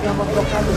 yang memblokade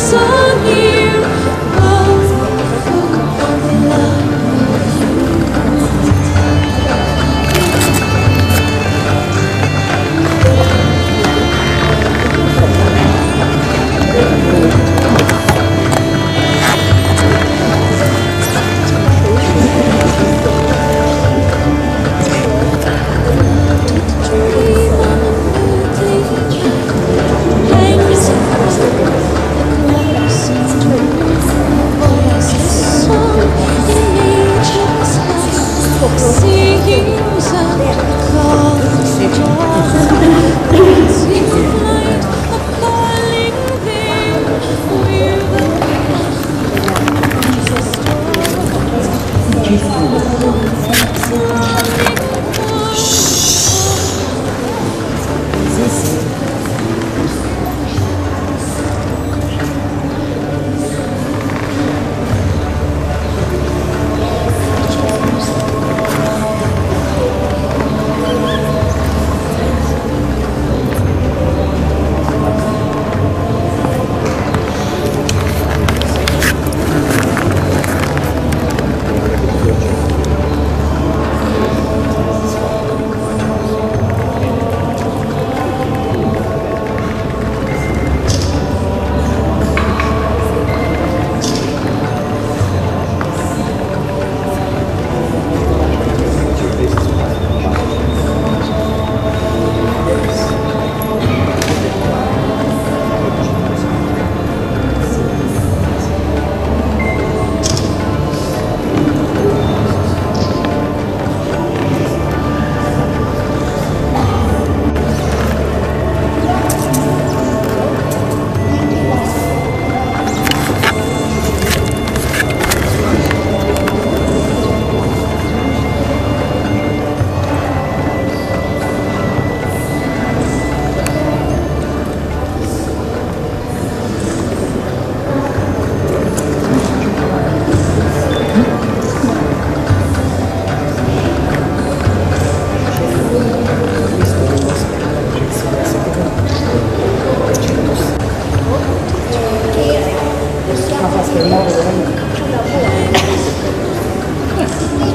so It's.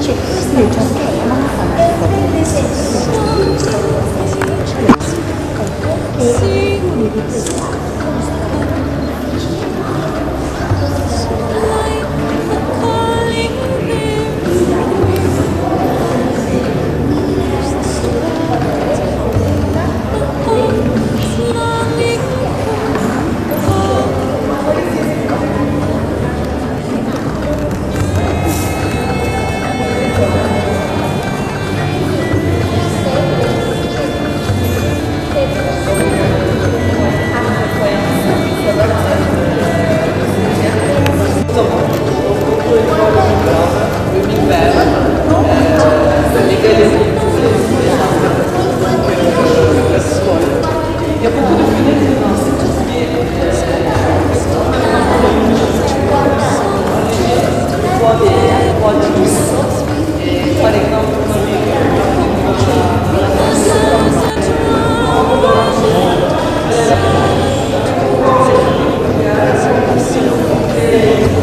Thank you.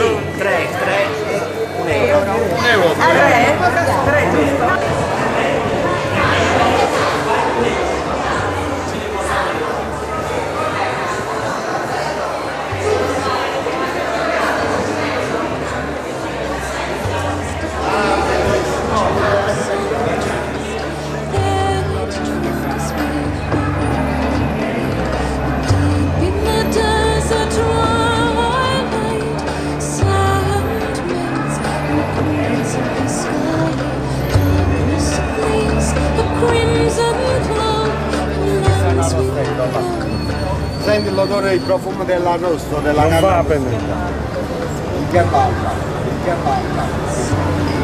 3, 3, 1 euro. 1 euro. 3, giusto? adoro il profumo della nostra, della non cannabis. va bene. Il gamballa, il gamballa.